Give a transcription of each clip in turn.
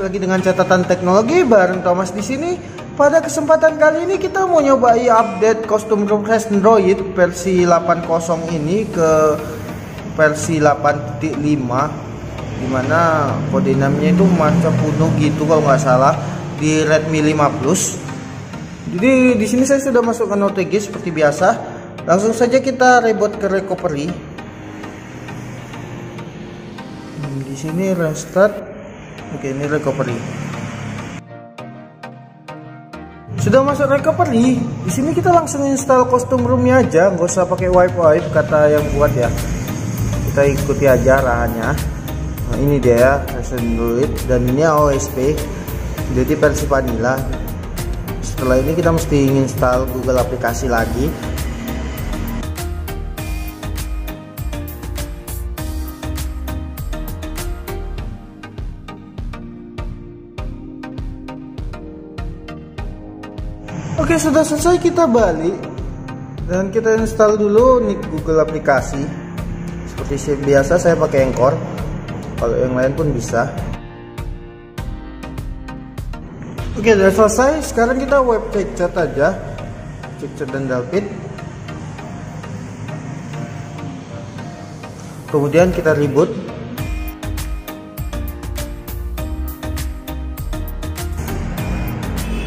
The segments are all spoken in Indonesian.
lagi dengan catatan teknologi bareng Thomas di sini. Pada kesempatan kali ini kita mau nyobai update kostum refresh Android versi 80 ini ke versi 8.5 di mana kode namanya itu macam puno gitu kalau nggak salah di Redmi 5 Plus. Jadi di sini saya sudah masukkan OTG seperti biasa. Langsung saja kita reboot ke recovery. Hmm, di sini restart Oke, ini recovery. Sudah masuk recovery. Di sini kita langsung install kostum roomnya aja, nggak usah pakai wipe wipe kata yang buat ya. Kita ikuti aja arahannya. Nah, ini dia ya, Android dan ini OSP. Jadi versi vanilla. Setelah ini kita mesti install Google aplikasi lagi Oke sudah selesai kita balik. Dan kita install dulu nih Google aplikasi. Seperti biasa saya pakai Anchor. Kalau yang lain pun bisa. Oke sudah selesai. Sekarang kita web chat aja. Chat dan Dalpit kemudian kita reboot.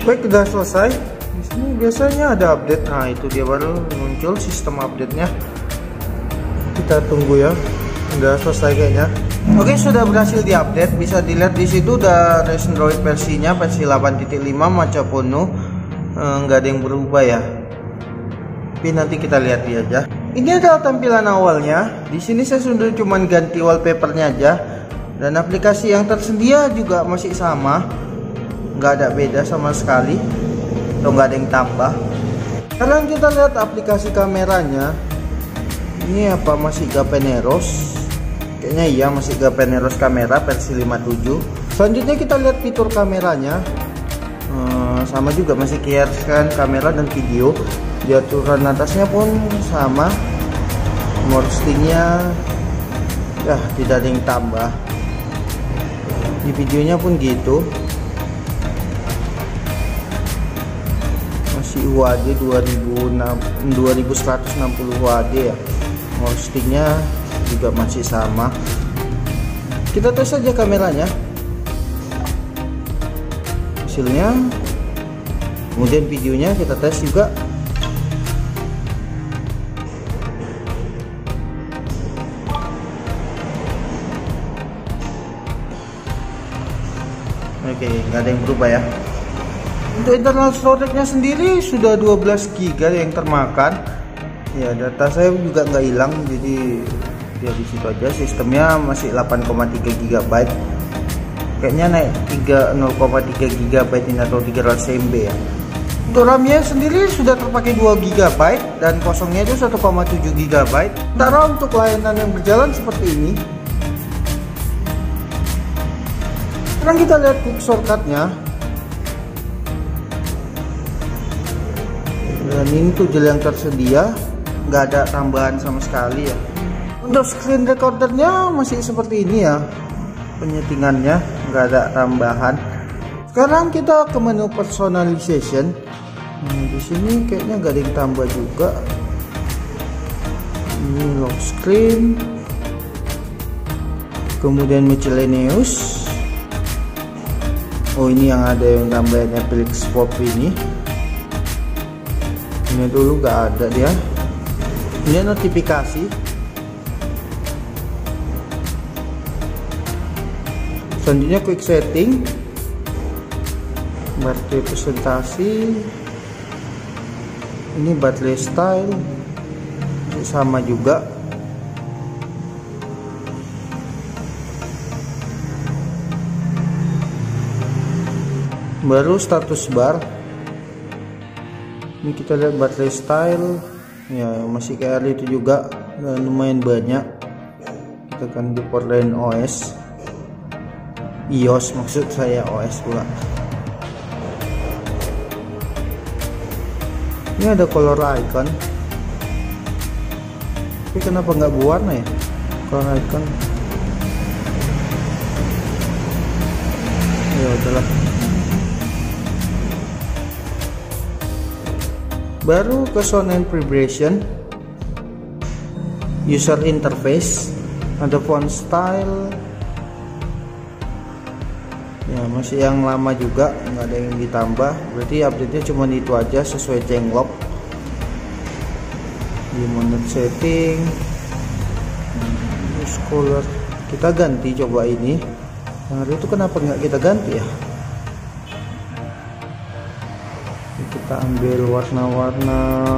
Baik sudah selesai ini biasanya ada update. Nah itu dia baru muncul sistem update nya kita tunggu ya. Udah selesai kayaknya. Oke sudah berhasil diupdate. Bisa dilihat di situ udah Android versinya versi 8.5 macam penuh. Eh, nggak ada yang berubah ya. Tapi nanti kita lihat dia aja. Ini adalah tampilan awalnya. Di sini saya sudah cuman ganti wallpapernya aja. Dan aplikasi yang tersedia juga masih sama. Nggak ada beda sama sekali atau nggak ada yang tambah. Sekarang kita lihat aplikasi kameranya. Ini apa masih Gapeneros kayaknya iya masih Gapeneros kamera versi 57 selanjutnya kita lihat fitur kameranya. Hmm, sama juga masih kan kamera dan video. Di atasnya pun sama. Nomor ya tidak ada yang tambah. Di videonya pun gitu masih UHD 2006 2160 UHD ya. Sticknya juga masih sama. Kita tes saja kameranya. Hasilnya kemudian videonya kita tes juga. Oke nggak ada yang berubah ya untuk internal storage-nya sendiri sudah 12 GB yang termakan. Ya, data saya juga nggak hilang jadi ya di situ aja. Sistemnya masih 8,3 GB. Kayaknya naik 3 0,3 GB ini atau 300 MB ya. Untuk RAM-nya sendiri sudah terpakai 2 GB dan kosongnya itu 1,7 GB. Sementara untuk layanan yang berjalan seperti ini. Sekarang kita lihat quick shortcut-nya. Dan ini tuh jel yang tersedia nggak ada tambahan sama sekali ya. Untuk screen recordernya masih seperti ini ya penyetingannya nggak ada tambahan. Sekarang kita ke menu personalization. Nah, di sini kayaknya nggak ada yang tambah juga. Ini lock screen. Kemudian miscellaneous. Oh ini yang ada yang tambahin Epilix Pop ini ini dulu gak ada dia. Ini notifikasi. Selanjutnya quick setting. Baterai presentasi. Ini baterai style. Sama juga. Baru status bar ini kita lihat baterai style. Ya masih kayak itu juga. Lumayan banyak. Kita kan di lain OS iOS maksud saya OS pula. Ini ada color icon. Tapi kenapa nggak berwarna ya? Color icon. Ya itulah baru ke sound and vibration user interface ada font style. Ya masih yang lama juga nggak ada yang ditambah. Berarti update nya cuma itu aja sesuai changelog di mode setting. Color. Kita ganti coba ini. Yang itu kenapa nggak kita ganti ya kita ambil warna-warna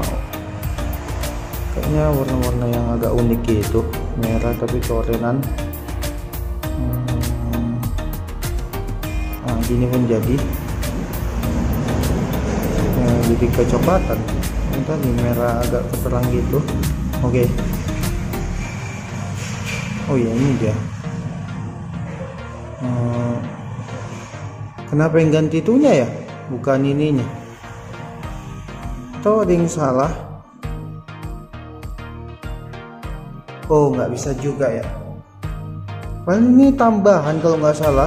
kayaknya warna-warna yang agak unik gitu. Merah tapi corenan hmm. nah gini pun jadi. Nah, jadi kecoklatan. Tadi merah agak keterang gitu. Oke. Okay. oh ya ini dia. Hmm. kenapa yang ganti itunya ya? Bukan ininya atau ada yang salah. Oh nggak bisa juga ya. Paling ini tambahan kalau nggak salah.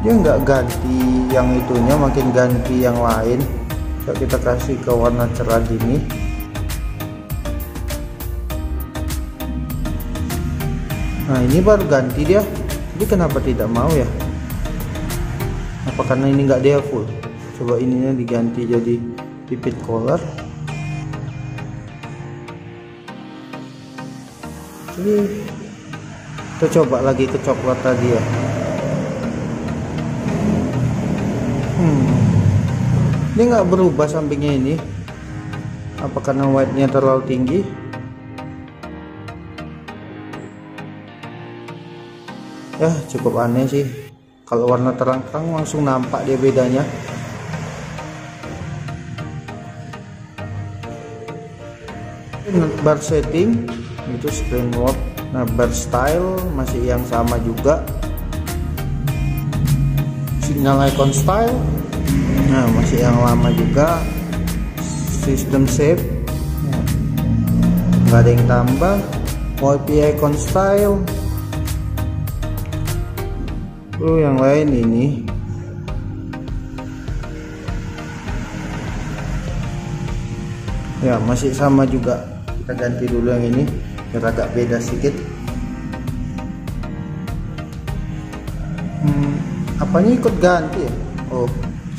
Dia nggak ganti yang itunya makin ganti yang lain. Kalau kita kasih ke warna cerah gini nah ini baru ganti dia. Jadi kenapa tidak mau ya? Apa karena ini nggak dia full coba ininya diganti jadi pipit collar jadi kita coba lagi ke coklat tadi ya. Hmm. ini nggak berubah sampingnya ini. Apa karena white nya terlalu tinggi? Ya cukup aneh sih. Kalau warna terang-terang langsung nampak dia bedanya bar setting itu screen lock. Nah bar style masih yang sama juga. Signal icon style nah masih yang lama juga. System shape nggak ada yang tambah. Wifi icon style. Lalu yang lain ini. Ya masih sama juga kita ganti dulu yang ini biar agak beda sedikit. Hmm, apanya ikut ganti ya? Oh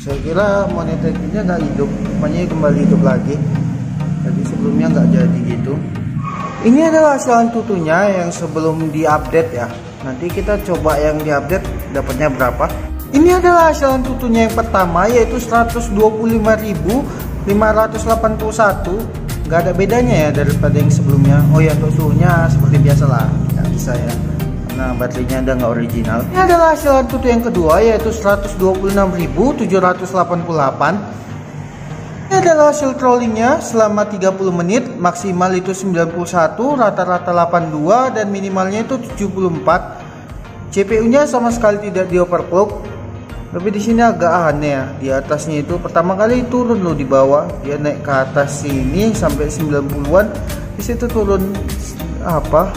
saya kira monitor ini nggak hidup. Apanya kembali hidup lagi. Jadi sebelumnya nggak jadi gitu. Ini adalah hasil tutunya yang sebelum diupdate ya. Nanti kita coba yang diupdate dapatnya berapa? Ini adalah hasil tutunya yang pertama yaitu 125.581 nggak ada bedanya ya daripada yang sebelumnya. Oh ya untuk suhunya seperti biasa lah. Nggak bisa ya. Karena baterainya ada nggak original? Ini adalah hasil tutu yang kedua yaitu 126.788 ini adalah hasil trollingnya selama 30 menit maksimal itu 91 rata-rata 82 dan minimalnya itu 74 CPU nya sama sekali tidak di overclock tapi di sini agak aneh ya. Di atasnya itu pertama kali turun loh di bawah. Dia naik ke atas sini sampai 90-an di situ turun apa?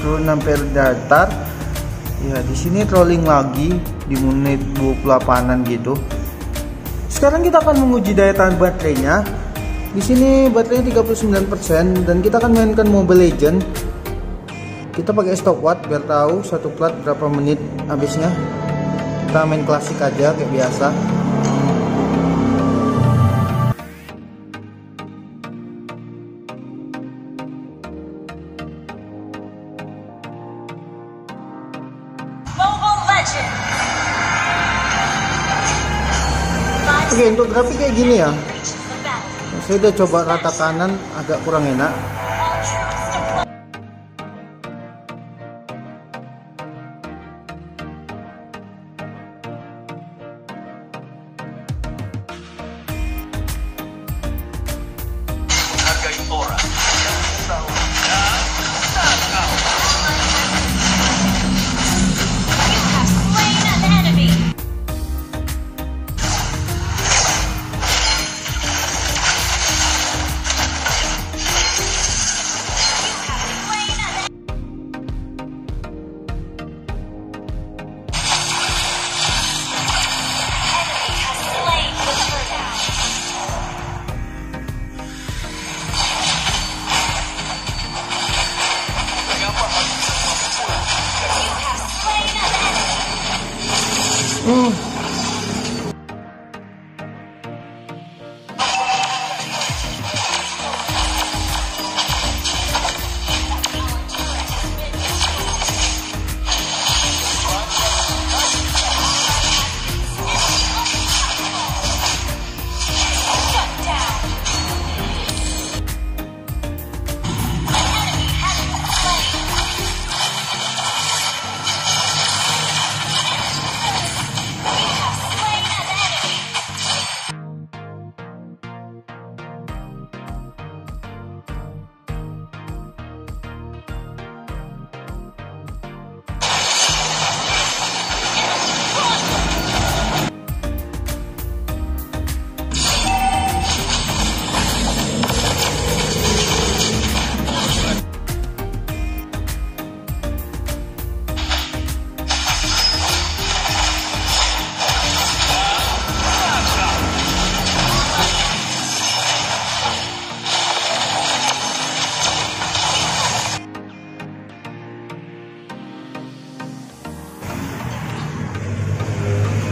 Turun sampai datar. Ya di sini trolling lagi di menit 28an gitu. Sekarang kita akan menguji daya tahan baterainya. Di sini baterainya 39% dan kita akan mainkan Mobile Legend. Kita pakai stopwatch biar tahu satu plat berapa menit habisnya kita main klasik aja kayak biasa. Oke untuk grafik kayak gini ya. Saya udah coba rata kanan agak kurang enak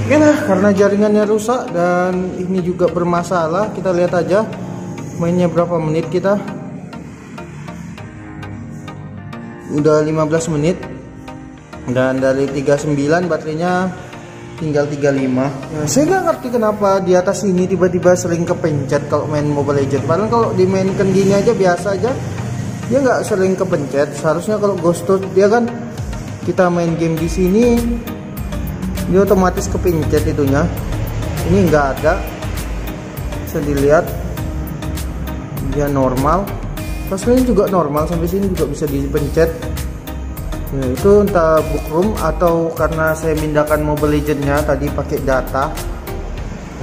Oke nah, karena jaringannya rusak dan ini juga bermasalah, kita lihat aja mainnya berapa menit kita. Udah 15 menit. Dan dari 39 baterainya tinggal 35. Nah, saya nggak ngerti kenapa di atas ini tiba-tiba sering kepencet kalau main Mobile Legends. Padahal kalau dimainkan gini aja biasa aja. Dia nggak sering kepencet. Seharusnya kalau Ghost dia kan kita main game di sini dia otomatis kepincet itunya. Ini enggak ada. Bisa dilihat. Dia normal. Ini juga normal sampai sini juga bisa dipencet. Ya, itu entah bookroom atau karena saya mindahkan mobile legendnya tadi pakai data.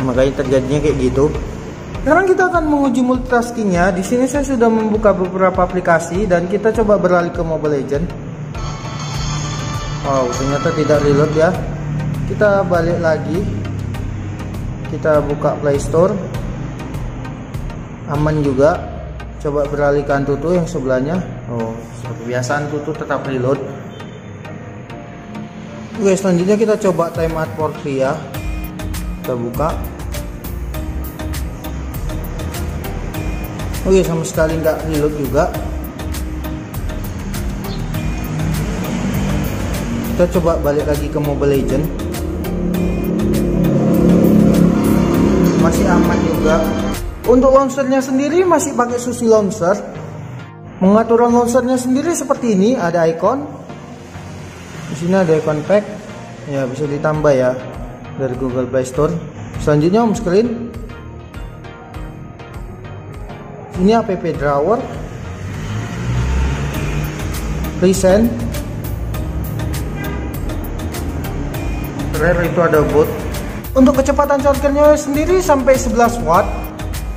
Makanya terjadinya kayak gitu. Sekarang kita akan menguji multitaskingnya. Di sini saya sudah membuka beberapa aplikasi dan kita coba beralih ke mobile legend wow ternyata tidak reload ya kita balik lagi. Kita buka playstore aman juga. Coba beralihkan tutu yang sebelahnya. Oh biasa tutu tetap reload. Oke selanjutnya kita coba time for free ya. Kita buka. Oke sama sekali nggak reload juga. Kita coba balik lagi ke mobile legend masih aman juga. Untuk launchernya sendiri masih pakai susi launcher pengaturan launchernya sendiri seperti ini ada icon. Di sini ada icon pack. Ya bisa ditambah ya dari Google Play Store. Selanjutnya home screen. Ini app drawer. Present rare itu ada bot untuk kecepatan chargernya sendiri sampai 11 watt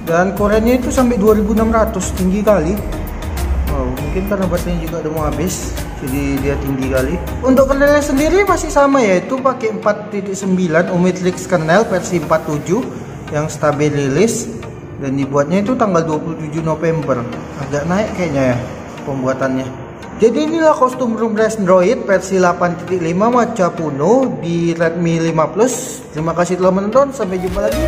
dan korennya itu sampai 2600 tinggi kali. Oh, mungkin karena baterainya juga udah mau habis jadi dia tinggi kali. Untuk kernelnya sendiri masih sama yaitu pakai 4.9 Omnitrix kernel versi 47 yang stabil rilis dan dibuatnya itu tanggal 27 November. Agak naik kayaknya ya pembuatannya. Jadi inilah kostum room Android versi 8.5 Maca Puno di Redmi 5 Plus. Terima kasih telah menonton, sampai jumpa lagi.